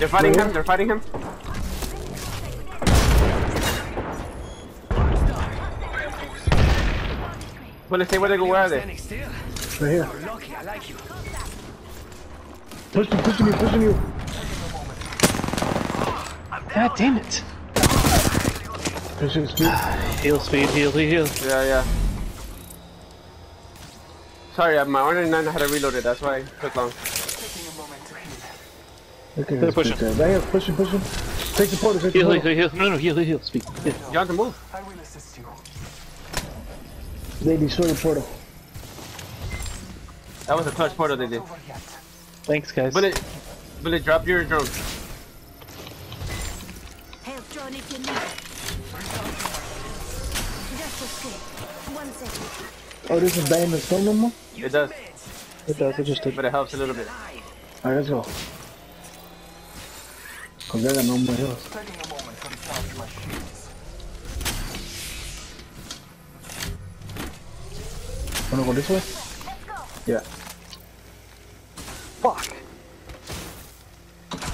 They're fighting him. They're fighting him. Well, let's say where they go. Where are they? Right here. You're lucky. I like you. Pushing, pushing you, pushing you. God damn it. Pushing speed. Heal speed, heal, heal. Yeah, yeah. Sorry, uh, my R99 had to reload it. That's why it took long. Okay, They're let's pushing. Uh, push that. Right here, pushing, pushing. Take the portal, take the Heal, heal, portal. heal. No, no, heal, heal, heal. Speed. Heal. You have to move. I will assist you. They destroy the portal. That was a clutch portal they did. Over yet. Thanks, guys. Bullet, bullet, drop your drone. Help John if you need it. Just escape. One second. Oh, this is banging the stone no more? It does, it does, it just did. but it helps a little bit. Alright, let's go. Cause I got no more heals. Taking a moment to recharge my shields. Wanna go this way? Yeah. Fuck.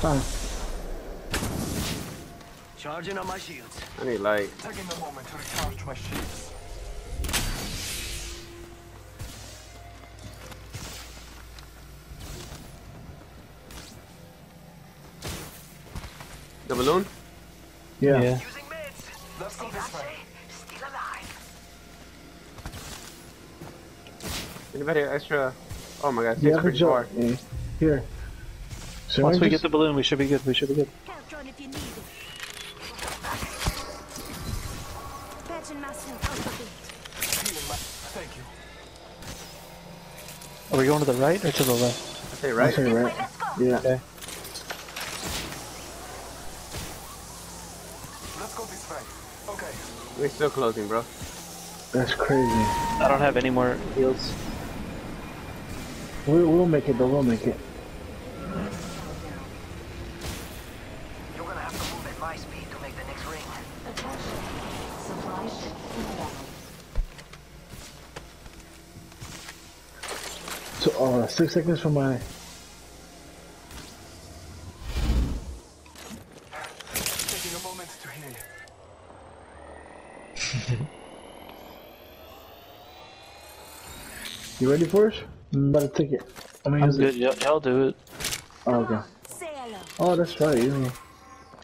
Fine. Charging on my shields. I need light. Taking a moment to recharge my shields. The balloon? Yeah. Yeah. Let's go this way. Still alive. Anybody extra? Oh my god, Yeah, pretty job. far. Yeah. Here. Once we Syringes? get the balloon, we should be good. We should be good. Help John if you need it. Patching myself up a bit. Healing my. Thank you. Are we going to the right or to the left? I say right. Okay, right. Yeah. Okay. Let's go this way. Okay. We're still closing, bro. That's crazy. I don't have any more heals. We'll, we'll make it though, we'll make it. You're gonna have to move at my speed to make the next ring. Supply ship inbound. So, uh, six seconds for my... Taking a moment to heal. You ready for it? I'm about to take it. I mean, I'm good. it. Y'all y'all do it. Oh, okay. Oh, that's right. You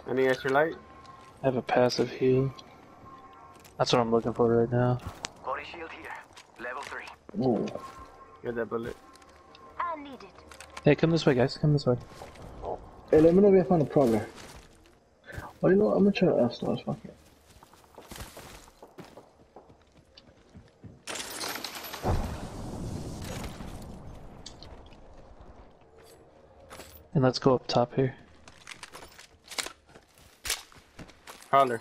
Any extra light? I have a passive heal. That's what I'm looking for right now. Body shield here. Level 3. Whoa. Get that bullet. I need it. Hey, come this way, guys. Come this way. Hey, let me know if I find a prowler. Oh, you know what? I'm gonna try to ask stars. Fuck it. And let's go up top here. Prowler.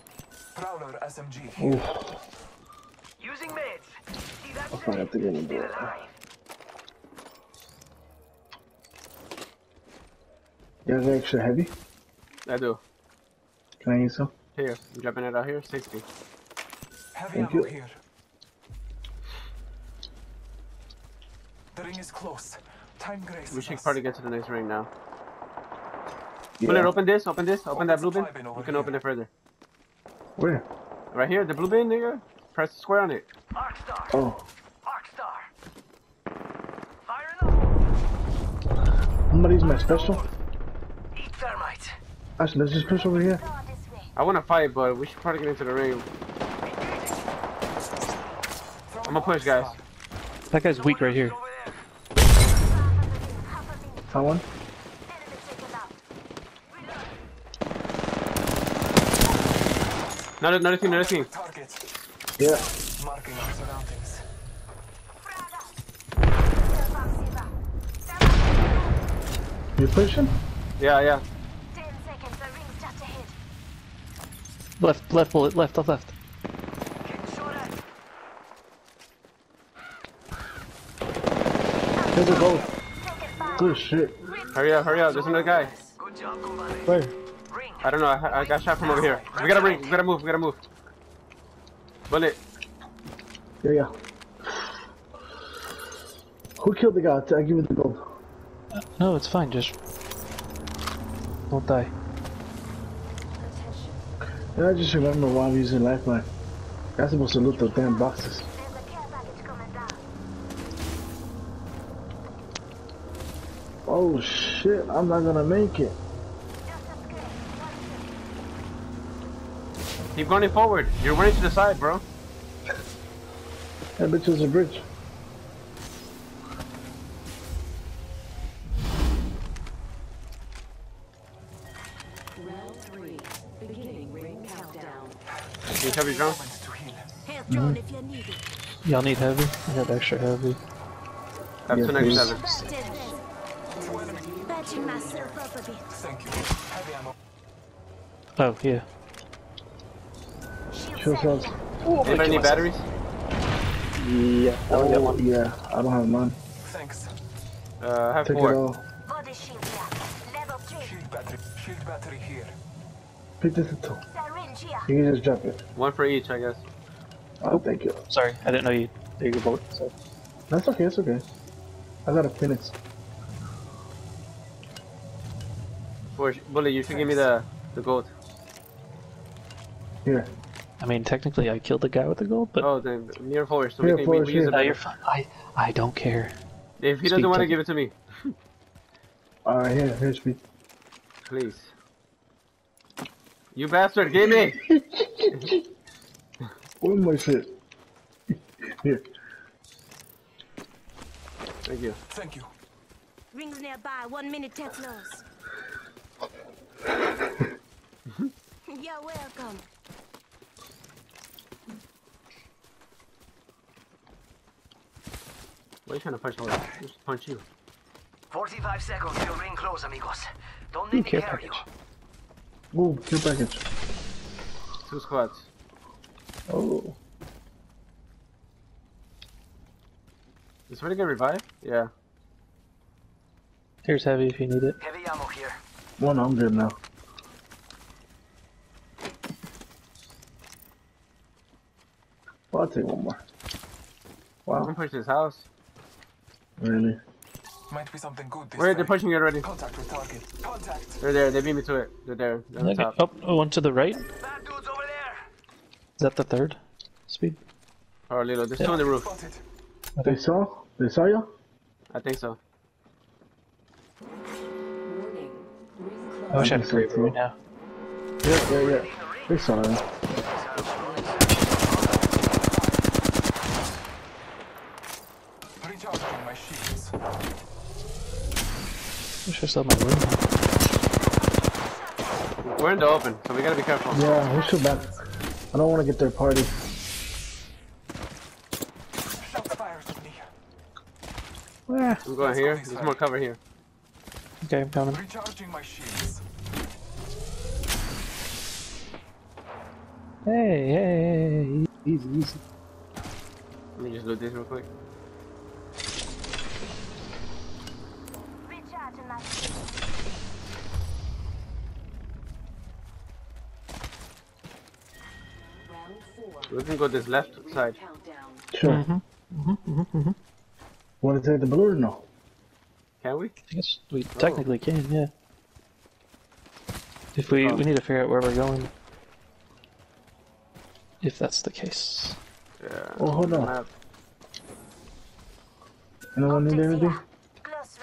Prowler SMG. Oof. Using meds. See that I forgot to get in Still there. You guys are extra heavy? I do. Can I use some? Here, I'm dropping it out here. 60. Heavy Thank ammo you. here. The ring is close. Time graces We should us. probably get to the next ring now. Yeah. Bullet, open this. Open this. Open that blue bin. supply bin You can here. open it further. Where? Right here, the blue bin, nigga. Press the square on it. Arcstar. Oh. Arcstar. Fire in the hole. Somebody's my special. Eat thermite. Actually, let's just push over here. Go this way. I want to fight, but we should probably get into the ring. I'm gonna push, guys. That guy's weak right here. Over there. Found one. Enemy taken out. Another, another thing, another thing. Target. Yeah. Marking our surroundings. You pushing? Yeah, yeah. Ten seconds. The ring's just ahead. Left, left bullet, left, left, left. Getting shot. Here's a gold. Take it back. Good shit. Hurry up, hurry up. There's another guy. Good job. Where? Ring. I don't know. I, I got shot from over here. We gotta ring. We gotta move. We gotta move. Bullet. Yeah, go. Who killed the guy? I give you the gold. No, it's fine. Just Don't die. Yeah, I just remember why I'm using lifeline. I'm supposed to loot the damn boxes. There's a care package coming down. Oh shit, I'm not gonna make it. Just a scrape. One Keep going forward. You're running to the side, bro. That bitch is a bridge. Round three. Beginning ring countdown. Can you cover drone? Moments to drone if you need it. Y'all need heavy? I have extra heavy. I have Yeah, two ninety please. seven. Patching myself up a bit. Thank you. Heavy ammo. Oh, yeah. Shield Sure set shots. here. Anybody need batteries? Yeah. Oh, yeah, I don't have none. Thanks. Uh, I have Take it all. Body shield here. Level 3. Shield battery. Shield battery here. Pick this up. Syringe. You can just drop it. One for each, I guess. Oh, thank you. Sorry, I didn't know you. You could both. So. That's okay, That's okay. I got a finish. Four. Bully, you should give me the the gold. Here. I mean, technically, I killed the guy with the gold, but Oh, then near force. So Here, we can we, Forrest, we use here. it no, you're fine. I I don't care. If he doesn't Speak want to to- give it to me, Alright, here, here's me. please. You bastard, give me! What am I shit? Here. Thank you. Thank you. Rings nearby. One minute till close. You're welcome. Why are you trying to punch me? Just punch you. 45 seconds till ring close, amigos. Don't Ooh, need to care carry you. package. Ooh, care package. Two squads. Oh. Is somebody get revive? Yeah. Here's heavy if you need it. Heavy ammo here. One, I'm good now. Well, I'll take one more. Wow. I'm Wow, gonna push this house. Really? Might be something good this Wait, they're pushing me already. Contact with target. Contact. They're there. They beat me to it. They're there. They're on Okay. top. Oh, oh, one to the right. Is Bad dudes over there. that the third speed? Or Lilo, There's two on the roof. Spotted. They saw? They saw you? I think so. I wish I I had a think so, grave right now. Yeah, yeah, yeah. They saw you. Recharging my shields. Wish I still had my room. We're in the open, so we gotta be careful. Yeah, we should back. I don't want to get their party. Shots fired at me. Ah, I'm going here. There's more cover here. okay, I'm coming. Recharging my shields. Hey, hey, hey, easy, easy. Let me just loot this real quick. Recharging my shield. Round four. We can go this left side. Sure. Mm-hmm. Mhm. Mhm. Want to take the blue or no? Can we? I guess we technically can, yeah. If we Oh. we need to figure out where we're going. If that's the case. Yeah. Oh, hold on. Map. Anyone need anything? here. Close.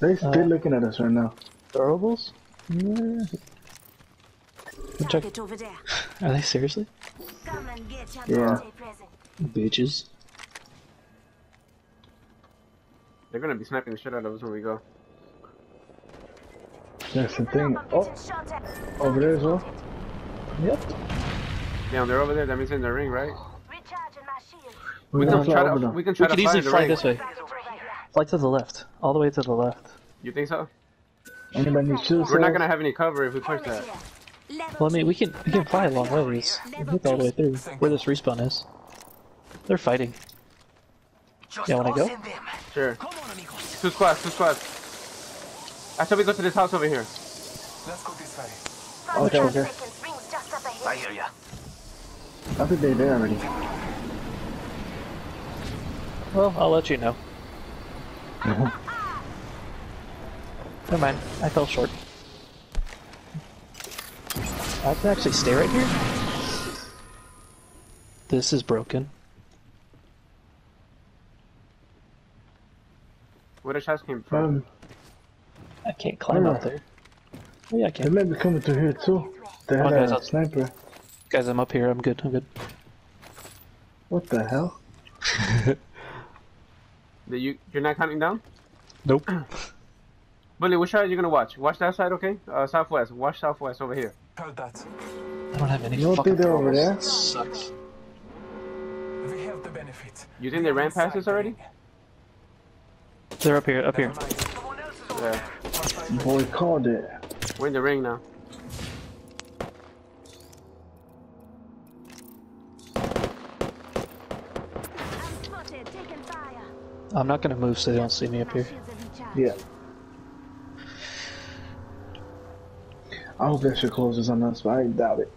They still Uh, looking at us right now. Throwables? Yeah. Check. Target over there. Are they seriously? Come and get your Yeah. Bitches. They're gonna be sniping the shit out of us when we go. That's the thing. Oh, getting shot at. over there as well? Yep. Damn, they're over there. That means they're in the ring, right? Recharging my shield. We We can can try to. We can try We to could fly easily fly ring. this way. Target over here. Fly to the left. All the way to the left. You think so? Anybody need? We're not gonna have any cover if we push Helmet that. Here. Level Well, I mean, we can we can fly a long ways. We can hit all the way through where this respawn is. They're fighting. Yeah, wanna go? Sure. Come on, amigos. Two squads. Two squads. I said we go to this house over here. Let's go this way. Five Okay, more okay. seconds. Rings just up ahead. I hear ya. I think they're there already. Well, I'll let you know. Ah, ah, ah. Never mind. I fell short. I can actually stay right here. This is broken. Where the shots came from? Um, I can't climb up Where? there. Oh yeah, I can. they can. might be coming through here too. They had on, guys, a I'll- sniper. Guys, I'm up here. I'm good. I'm good. What the hell? Did you you're not counting down? Nope. Bully, which side are you gonna watch? Watch that side, okay? Uh, southwest. Watch southwest over here. Heard that. I don't have any. You don't fucking think they're over there? Sucks. We have the benefit. You think they ran past us already? They're up here. Up here. Someone else is over Yeah. Boy called it. We're in the ring now. I'm spotted, taking fire. I'm not gonna move so they don't see me up here. Shields are recharged. Yeah. I hope that shit closes on us, but I doubt it.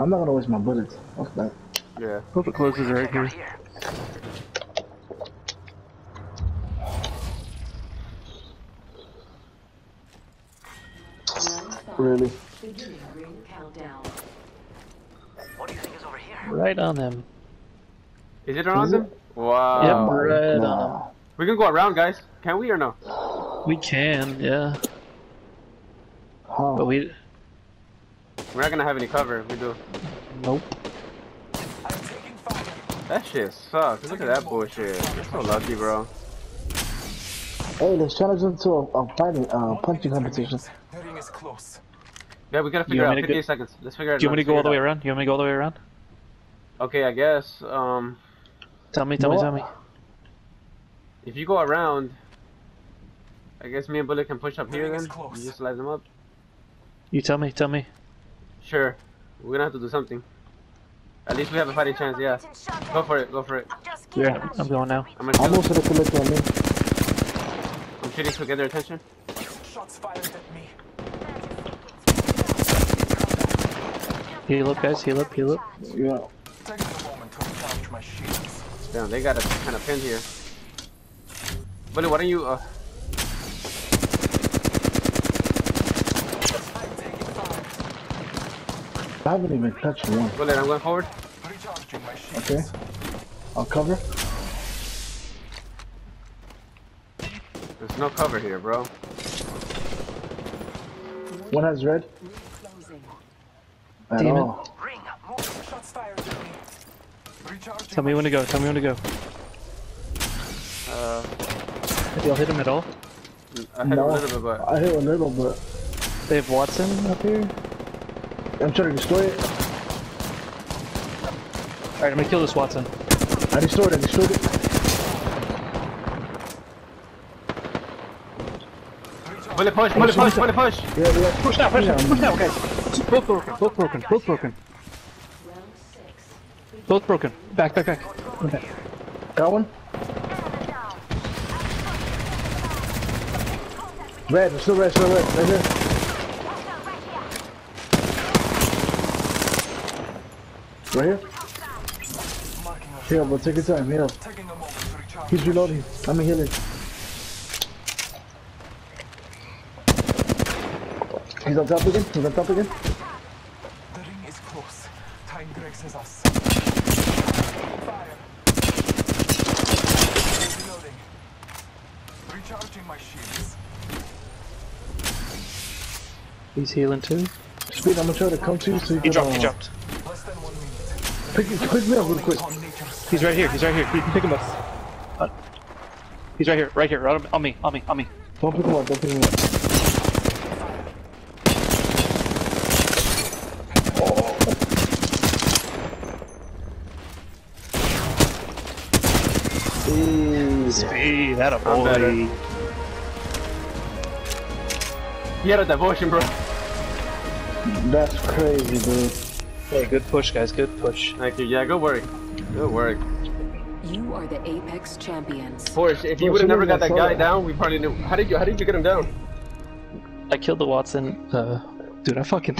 I'm not gonna waste my bullets. Fuck that. Yeah. Hope it closes right here. here. Really? Beginning ring countdown. What do you think is over here? Right on them. Is it on Is them? Wow. Yep. my right on God. We can go around, guys. Can we or no? We can, yeah. How? But we. We're not gonna have any cover if we do. Nope. I'm taking fire. That shit sucks. Look at that bullshit. You're so lucky, bro. Hey, let's challenge them to a, a fighting, uh, punching competition. The is close. Yeah, we gotta figure out. me to 58 go- seconds. Let's figure it out. Do you want me to go all the way around? You want me to go all the way around? Okay, I guess. Um, Tell me, tell me, tell me. if you go around, I guess me and Bullet can push up The here ring is then. close. You just light them up. You tell me, tell me. Sure. We're gonna have to do something. At least we have a fighting chance, yeah. Go for it, go for it. Yeah, I'm going now. I'm gonna I'm shoot. also the collector on me. I'm shooting to get their attention. Shots fired at me. Heal up, guys. Heal up, heal up. Yeah. Taking a moment to recharge my shields. Damn, they got us kind of pinned here. Bullet, why don't you, uh, I'm taking fire. I haven't even touched one. Bullet, I'm going forward. Recharging my. Okay. I'll cover. There's no cover here, bro. One has red. At Demon. all. Ring, move. Shots fired at me. Recharging Tell me my when to go. Tell me when to go. Uh, If y'all hit him at all. I hit No. a little bit, but I hit a little, but They have Wattson up here. I'm trying to destroy it. Alright, I'm gonna kill this Wattson. I destroyed it. I destroyed it. Bullet push, bullet push, bullet push. Yeah, yeah. Push now, push now, Yeah, push now, guys. Both broken, both broken, both broken. Round six. Both broken. Back, back, back. Okay. Got one. Enemy down. Red. Still red. Still red. Right here. Right here. Here. marking. Heal, but take your time. Heal. Taking a moment to recharge. He's reloading. I'm healing. He's on top again. He's on top again. The ring is close. Time graces us. Fire. Reloading. Recharging my shields. He's healing too. Speed. I'm gonna try to come to you so you He can. jumped, he uh, jumped. Less than one minute. Pick, pick me up real quick. He's right here, he's right here. You can pick him up. Uh, he's right here, right here, right on, on me, on me, on me. Don't pick him up. Don't pick him up. Ooh, Speed, that a I'm better. boy. He had a devotion, bro. that's crazy, dude. Hey, good push, guys, good push. Thank you. Yeah, good work. Good work. You are the Apex champions. Porsche, if you would have never got that got guy down, we probably knew. How did you? How did you get him down? I killed the Wattson. Uh, dude, I fucking